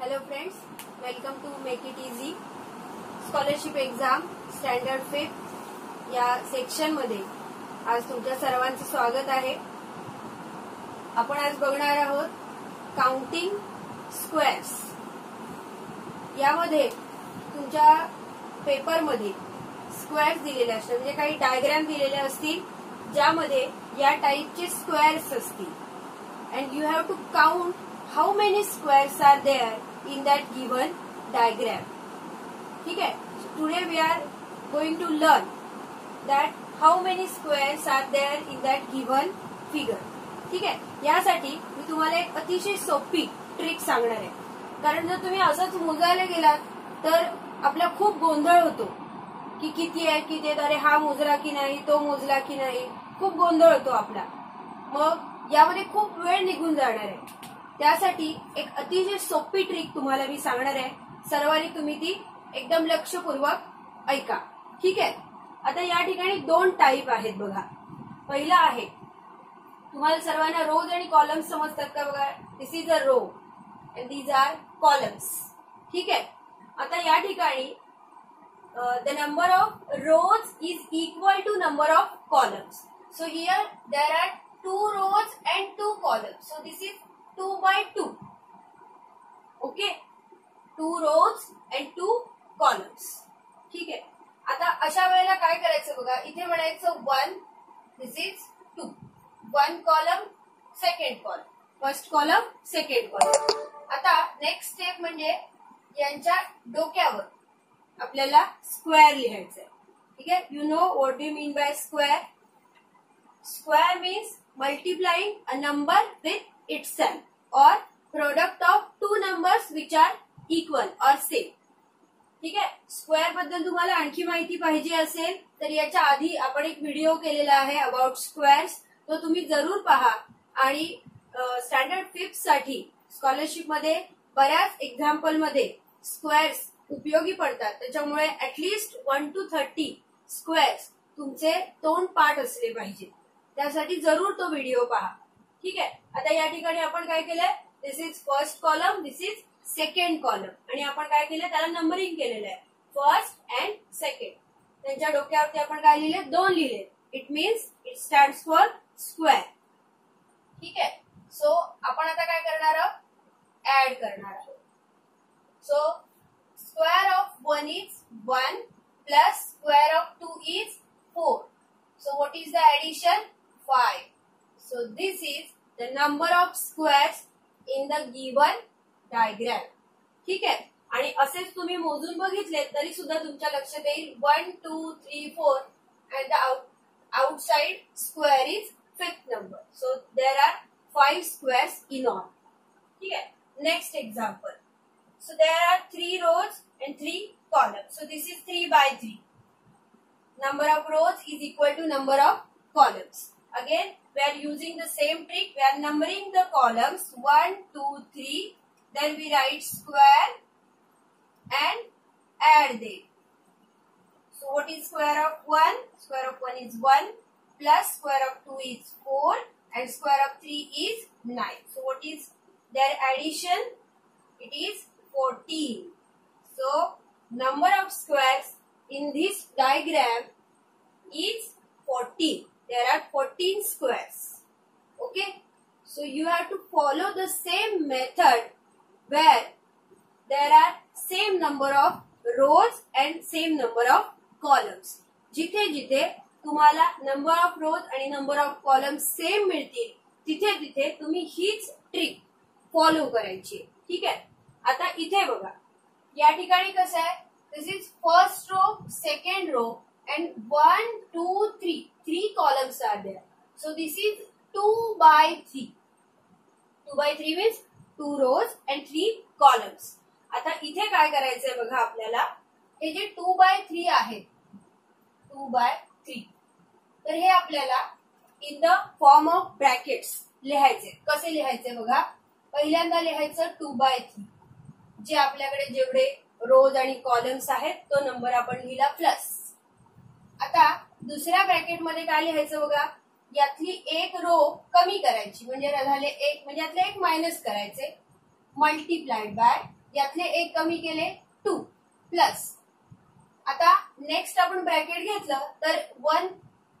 Hello friends welcome to make it easy scholarship exam standard fifth या सेक्शनमध्ये. आज तुमच्या सर्वांचं स्वागत आहे. आपण आज बघणार आहोत काउंटिंग स्क्वेअर्स यामध्ये तुमच्या पेपरमध्ये स्क्वेअर्स दिलेले असतात. म्हणजे काही डायग्राम दिलेले असतील ज्यामध्ये या टाईपचे स्क्वेअर्स असतील. And you have to count how many squares are there in that given diagram. ठीक आहे? Today we are going to learn that how many squares are there in that given figure ठीक आहे? यासाठी मी तुम्हाला एक अतिशय सोपी ट्रिक सांगणार आहे. कारण जर तुम्ही असंच मोजायला गेलात तर आपला खूप गोंधळ होतो. की किती आहे किती आहेत अरे हा मोजला की नाही तो मोजला की नाही. खूप गोंधळ होतो आपला. मग यामध्ये खूप वेळ निघून जाणार आहे. त्यासाठी एक अतिशय सोपी ट्रिक तुम्हाला मी सांगणार आहे. सर्वांनी तुम्ही ती एकदम लक्षपूर्वक ऐका. ठीक आहे? आता या ठिकाणी दोन टाईप आहेत बघा. पहिला आहे तुम्हाला सर्वांना रोज आणि कॉलम्स समजतात का बघा? This is a row and these are columns ठीक आहे? आता या ठिकाणी the number of rows is equal to number of columns so here there are two rows and two columns so this is two by two. Okay two rows and two columns ठीक आहे? आता अशा वेळेला काय करायचं बघा? इथे म्हणायचं one this is two one column second column first column second column आता नेक्स्ट स्टेप म्हणजे यांच्या डोक्यावर आपल्याला स्क्वेअर लिहायचंय. ठीक आहे? You know what do mean by square square means multiplying a number with itself or product of two numbers which are equal or same ठीक आहे? स्क्वेअरबद्दल तुम्हाला आणखी माहिती पाहिजे असेल तर याच्या आधी आपण एक व्हिडिओ केलेला आहे अबाउट स्क्वेअर्स तो तुम्ही जरूर पहा. आणि स्टँडर्ड फिफ्थसाठी स्कॉलरशिपमध्ये बऱ्याच एक्झाम्पलमध्ये स्क्वेअर्स उपयोगी पडतात. त्याच्यामुळे at least one two thirty squares तुमचे तोंड पाठ असले पाहिजे. त्यासाठी जरूर तो व्हिडिओ पहा. ठीक आहे? आता या ठिकाणी आपण काय केलंय? This is first column this is second column आणि आपण काय केलं त्याला नंबरिंग केलेलं आहे. फर्स्ट अँड सेकंड त्यांच्या डोक्यावरती आपण काय लिहिले दोन लिहिले it means it stand for square ठीक आहे? सो आपण आता काय करणार आहोत? ऍड करणार आहोत. So square of one is one plus square of two is four so what is the addition five so this is the number of squares in the given diagram. ठीक आहे? आणि असेच तुम्ही मोजून बघितले तरी सुद्धा तुमच्या लक्षात येईल. One two three four and the outside square is fifth number so there are five squares in all ठीक आहे? Next example so there are three rows and three column so this is three by three number of rows is equal to number of columns Again, we are using the same trick. We are numbering the columns 1, 2, 3. Then we write square and add them. So what is square of 1? Square of 1 is 1 plus square of 2 is 4 and square of 3 is 9. So what is their addition? It is 14. So number of squares in this diagram is 14. There are 14 squares. Okay. So you have to follow the same method where there are same number of rows and same number of columns. जिथे जिथे तुम्हाला number of रोज आणि number of column same मिळतील तिथे तिथे तुम्ही हीच trick follow करायची ठीक आहे आता इथे बघा या ठिकाणी कसं आहे this is first row, second row, and one, two, three. Three columns are there. So this is 2 by three. Two by 3 means 2 rows and 3 columns. आता इथे काय करायचंय बघा आपल्याला हे जे टू बाय थ्री आहे टू बाय थ्री तर हे आपल्याला in the form of brackets लिहायचे कसे लिहायचे बघा पहिल्यांदा लिहायचं टू बाय थ्री जे आपल्याकडे जेवढे रोज आणि कॉलम्स आहेत तो नंबर आपण लिहिला प्लस आता दुसऱ्या ब्रॅकेटमध्ये काय लिहायचं बघा? यातली एक रो कमी करायची. म्हणजे झाले एक म्हणजे यातले एक मायनस करायचे. मल्टिप्लाइड बाय यातले एक कमी केले टू प्लस आता नेक्स्ट आपण ब्रॅकेट घेतलं तर वन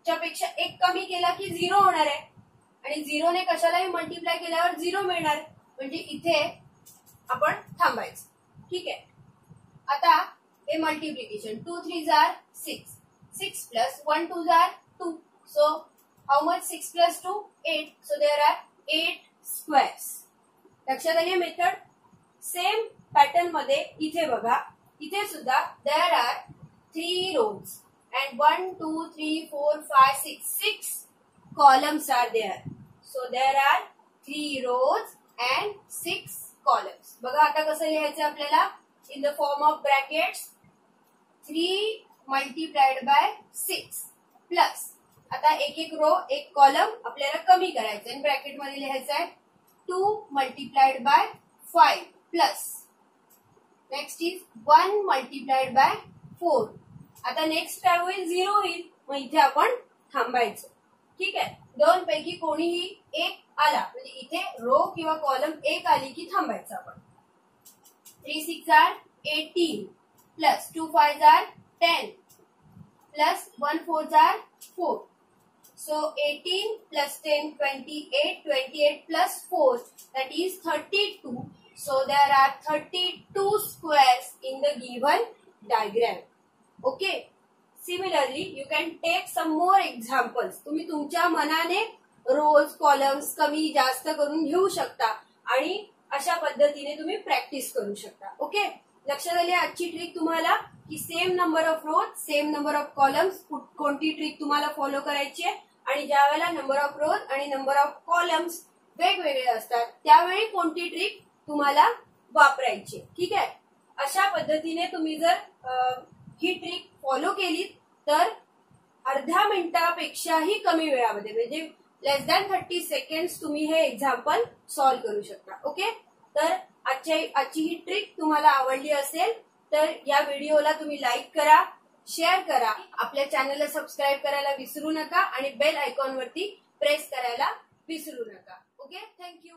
च्या पेक्षा एक कमी केला की झिरो होणार आहे. आणि झिरोने कशालाही मल्टिप्लाय केल्यावर झिरो मिळणार. म्हणजे इथे आपण थांबायचं. ठीक आहे? आता हे multiplication two three jar six six plus one two jar two so how much six plus two eight so there are eight squares लक्षात आली मेथड? सेम पॅटर्नमध्ये इथे बघा. इथे सुद्धा there are three rows and one two three four five six six columns are there so there are three rows and six columns बघा आता कसं लिहायचं आपल्याला? In the form of brackets three multiplied by six plus आता एक एक row एक column आपल्याला कमी करायचं आणि ब्रॅकेटमध्ये लिहायचं आहे two multiplied by five plus next is one multiplied by four आता नेक्स्ट काय होईल झिरो होईल मग इथे आपण थांबायचं. ठीक आहे? दोन पैकी कोणीही एक आला म्हणजे इथे रो किंवा कॉलम एक आली की थांबायचं आपण. Three six are eighteen plus two five are ten plus one four are four so eighteen plus ten twenty eight twenty eight plus that is 32 so there are 32 squares in the given diagram. Okay? Similarly you can take some more examples. तुम्ही तुमच्या मनाने रोज columns कमी जास्त करून घेऊ शकता. आणि अशा पद्धतीने तुम्ही प्रॅक्टिस करू शकता. ओके लक्षात आली आजची ट्रिक तुम्हाला? की same number of rows same number of columns कोणती ट्रिक तुम्हाला फॉलो करायची आहे? आणि ज्या वेळेला नंबर ऑफ रोज आणि नंबर ऑफ कॉलम्स वेगवेगळे असतात त्यावेळी कोणती ट्रिक तुम्हाला वापरायची ठीक आहे? अशा पद्धतीने तुम्ही जर ही ट्रिक फॉलो केली तर अर्ध्या मिनिटापेक्षाही कमी वेळामध्ये म्हणजे लेस दॅन थर्टी सेकंड तुम्ही हे एक्झाम्पल सॉल्व्ह करू शकता ओके तर आजच्या आजची ही ट्रिक तुम्हाला आवडली असेल तर या व्हिडिओला तुम्ही लाईक करा शेअर करा. आपल्या चॅनलला सबस्क्राईब करायला विसरू नका आणि बेल आयकॉन वरती प्रेस करायला विसरू नका. Okay thank you